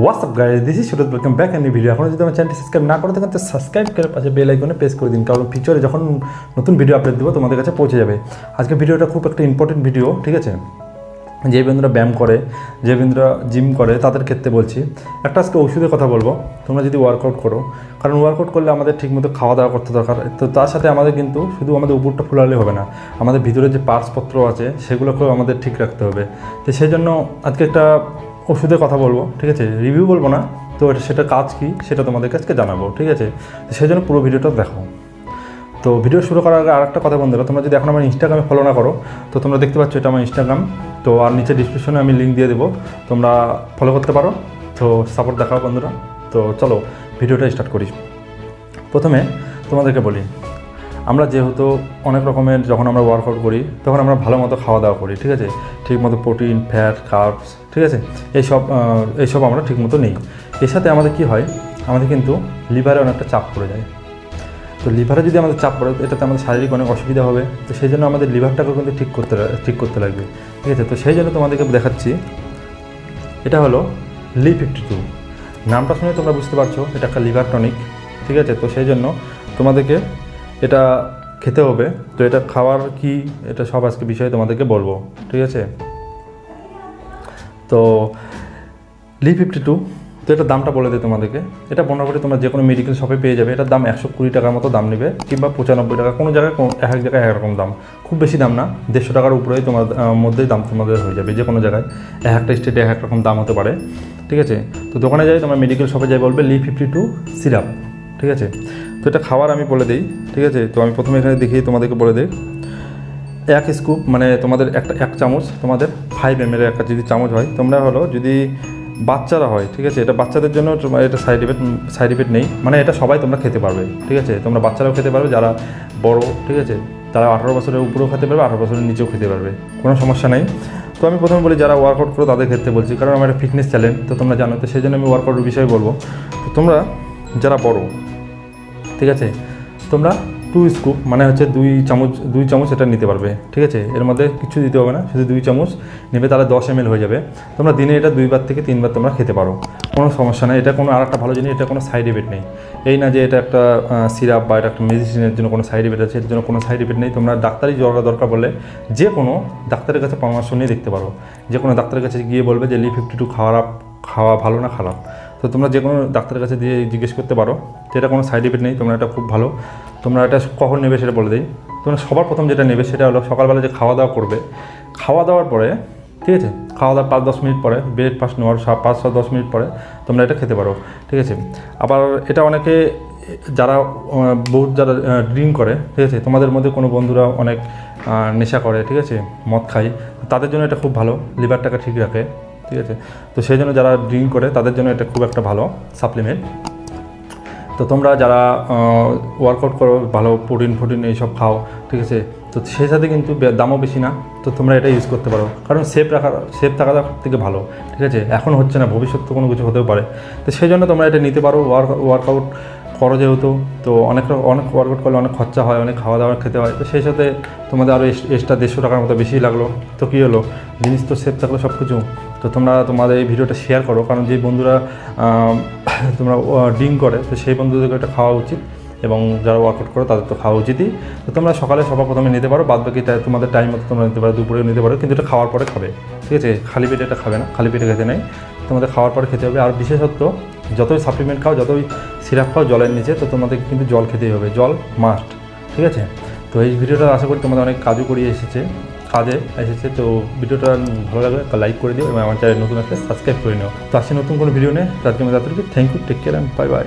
WhatsApp guys this is Surat welcome back any video এখন যদি আমার চ্যানেলটি সাবস্ক্রাইব না করে থাকেন, তো সাবস্ক্রাইব করে পাশে বেল আইকনে প্রেস করে দিন। কারণ ফিচারে যখন নতুন ভিডিও আপলোড দেবো, তোমাদের কাছে পৌঁছে যাবে। আজকে ভিডিওটা খুব একটা ইম্পর্টেন্ট ভিডিও ঠিক আছে? যে বন্ধুরা ব্যায়াম করে, যে বন্ধুরা জিম করে, তাদের ক্ষেত্রে বলছি। একটা আজকে ওষুধের কথা বলব। তোমরা যদি ওয়ার্কআউট করো, কারণ ওয়ার্কআউট করলে আমাদের ঠিকমতো খাওয়া দাওয়া করতে দরকার। তো তার সাথে আমাদের কিন্তু শুধু আমাদের উপরটা ফুলালে হবে না, আমাদের ভিতরে যে পার্টসপত্র আছে, সেগুলোকেও আমাদের ঠিক রাখতে হবে। তো সেই জন্য আজকে একটা ওষুধের কথা বলব, ঠিক আছে? রিভিউ বলব না, তো এটা সেটা কাজ কী সেটা তোমাদের কাছে জানাব, ঠিক আছে? সেই জন্য পুরো ভিডিওটা দেখো। তো ভিডিও শুরু করার আগে আরেকটা কথা বন্ধুরা, তোমরা যদি এখন আমার ইনস্টাগ্রামে ফলো না করো, তো তোমরা দেখতে পাচ্ছ এটা আমার ইনস্টাগ্রাম তো আর নিচে ডিসক্রিপশনে আমি লিঙ্ক দিয়ে দেবো, তোমরা ফলো করতে পারো, তো সাপোর্ট দেখাও বন্ধুরা, তো চলো ভিডিওটা স্টার্ট করি। প্রথমে তোমাদেরকে বলি আমরা যেহেতু অনেক রকমের যখন আমরা ওয়ার্কআউট করি, তখন আমরা ভালো মতো খাওয়া দাওয়া করি, ঠিক আছে? ঠিক মতো প্রোটিন ফ্যাট কার্বস ঠিক আছে? এইসব এইসব আমরা ঠিক মতো নেই। এর সাথে আমাদের কি হয়? আমাদের কিন্তু লিভারে অনেকটা চাপ পড়ে যায়। তো লিভারে যদি আমাদের চাপ পড়ে, এটাতে আমাদের শারীরিক অনেক অসুবিধা হবে। তো সেই জন্য আমাদের লিভারটাকেও কিন্তু ঠিক করতে ঠিক করতে লাগবে। ঠিক আছে? তো সেই জন্য তোমাদেরকে দেখাচ্ছি। এটা হলো লি ফিফটি টু নামটা শুনে তোমরা বুঝতে পারছ, এটা একটা লিভার টনিক ঠিক আছে? তো সেই জন্য তোমাদেরকে এটা খেতে হবে। তো এটা খাওয়ার কি, এটা সব আজকে বিষয়ে তোমাদেরকে বলব, ঠিক আছে? তো লি ফিফটি টু তো এটার দামটা বলে দিই তোমাদেরকে। এটা মোটামুটি তোমরা যে কোনো মেডিকেল শপে পেয়ে যাবে। এটার দাম একশো কুড়ি টাকার মতো দাম নেবে, কিংবা পঁচানব্বই টাকা, কোনো জায়গায় এক এক জায়গায় একরকম দাম। খুব বেশি দাম না, দেড়শো টাকার উপরেই তোমার মধ্যেই দাম তোমাদের হয়ে যাবে যে কোনো জায়গায়। এক একটা স্টেটে এক এক রকম দাম হতে পারে, ঠিক আছে? তো দোকানে যাই, তোমরা মেডিকেল শপে যাই বলবে লি ফিফটি টু সিরাপ ঠিক আছে? তো এটা খাওয়ার আমি বলে দিই, ঠিক আছে? তো আমি প্রথমে এখানে দেখিয়ে তোমাদেরকে বলে দিই। এক স্কুপ মানে তোমাদের একটা, এক চামচ, তোমাদের ফাইভ এম এর একটা যদি চামচ হয়, তোমরা হলো যদি বাচ্চারা হয়, ঠিক আছে? এটা বাচ্চাদের জন্য এটা সাইড ইফেক্ট সাইড ইফেক্ট নেই। মানে এটা সবাই তোমরা খেতে পারবে, ঠিক আছে? তোমরা বাচ্চারাও খেতে পারবে, যারা বড়, ঠিক আছে? তারা আঠারো বছরের উপরেও খেতে পারবে, আঠারো বছরের নিচেও খেতে পারবে। কোনো সমস্যা নেই। তো আমি প্রথমে বলি যারা ওয়ার্কআউট করো, তাদের ক্ষেত্রে বলছি, কারণ আমার একটা ফিটনেস চ্যালেঞ্জ তো তোমরা জানো, তো সেই জন্য আমি ওয়ার্কআউটের বিষয়ে বলব। তো তোমরা যারা বড় ঠিক আছে? তোমরা টু স্কুপ মানে হচ্ছে দুই চামচ দুই চামচ এটা নিতে পারবে, ঠিক আছে? এর মধ্যে কিছু দিতে হবে না, শুধু দুই চামচ নেবে, তাহলে দশ এম হয়ে যাবে। তোমরা দিনে এটা দুইবার থেকে তিনবার তোমরা খেতে পারো, কোনো সমস্যা নেই। এটা কোনো আর একটা ভালো জিনিস, এটা কোনো সাইড এফেক্ট নেই। এই না যে এটা একটা সিরাপ বা এটা একটা মেডিসিনের জন্য কোনো সাইড এফেক্ট আছে, এর জন্য কোনো সাইড এফেক্ট নেই। তোমরা ডাক্তারই জ্বর দরকার বলে যে কোনো ডাক্তারের কাছে পরামর্শ নিয়ে দেখতে পারো। যে কোনো ডাক্তারের কাছে গিয়ে বলবে যে, লি ফিফটি টু খারাপ খাওয়া ভালো না খারাপ? তো তোমরা যে কোনো ডাক্তারের কাছে দিয়ে জিজ্ঞেস করতে পারো। তো এটা কোনো সাইড এফেক্ট নেই, তোমরা এটা খুব ভালো। তোমরা এটা কখন নেবে সেটা বলে দিই। তোমরা সবার প্রথম যেটা নেবে সেটা হলো সকালবেলা যে খাওয়া দাওয়া করবে। খাওয়া দাওয়ার পরে, ঠিক আছে? খাওয়া দাওয়া পাঁচ দশ মিনিট পরে ব্রেকফাস্ট নেওয়ার পাঁচ ছ দশ মিনিট পরে তোমরা এটা খেতে পারো, ঠিক আছে? আবার এটা অনেকে, যারা বহুত যারা ড্রিঙ্ক করে, ঠিক আছে? তোমাদের মধ্যে কোনো বন্ধুরা অনেক নেশা করে, ঠিক আছে? মদ খায়, তাদের জন্য এটা খুব ভালো লিভারটাকে ঠিক রাখে। ঠিক আছে? তো সেই জন্য যারা ড্রিঙ্ক করে, তাদের জন্য এটা খুব একটা ভালো সাপ্লিমেন্ট। তো তোমরা যারা ওয়ার্কআউট করো, ভালো প্রোটিন ফোটিন এইসব খাও, ঠিক আছে? তো সেই সাথে কিন্তু দামও বেশি না। তো তোমরা এটা ইউজ করতে পারো। কারণ সেফ রাখা সেফ থাকাটা থেকে ভালো, ঠিক আছে? এখন হচ্ছে না ভবিষ্যৎ তো কোনো কিছু হতেও পারে। তো সেই জন্য তোমরা এটা নিতে পারো। ওয়ার্ক ওয়ার্কআউট করো যেহেতু, তো অনেক অনেক ওয়ার্কআউট করলে অনেক খরচা হয়, অনেক খাওয়া দাওয়া খেতে হয়। তো সেই সাথে তোমাদের আরও এক্সট্রা দেড়শো টাকার মতো বেশি লাগল। তো কী হলো? জিনিস তো সেফ থাকল সব কিছু তো তোমরা তোমাদের এই ভিডিওটা শেয়ার করো, কারণ যে বন্ধুরা তোমরা ড্রিঙ্ক করে, তো সেই বন্ধুদেরকে এটা খাওয়া উচিত এবং যারা ওয়ার্কআউট করো তাদের তো খাওয়া উচিতই। তো তোমরা সকালে সবার প্রথমে নিতে পারো বাদ বাকি তোমাদের টাইম মতো তোমরা নিতে পারো দুপুরে নিতে পারো, কিন্তু এটা খাওয়ার পরে খাবে, ঠিক আছে? খালি পেটে এটা খাবে না, খালি পেটে খেতে নেই। তোমাদের খাওয়ার পরে খেতে হবে, আর বিশেষত যতই সাপ্লিমেন্ট খাও, যতই সিরাপ খাও জলের নিচে, তো তোমাদের কিন্তু জল খেতেই হবে, জল মাস্ট ঠিক আছে? তো এই ভিডিওটা আশা করি তোমাদের অনেক কাজও করিয়ে এসেছে। কাজে এসেছে, তো ভিডিওটা ভালো লাগলে লাইক করে দিও এবং আমার চ্যানেল নতুন আসলে সাবস্ক্রাইব করে নিও। তো আসছে নতুন কোনো ভিডিও নেই তার জন্য তাদেরকে thank you take care bye bye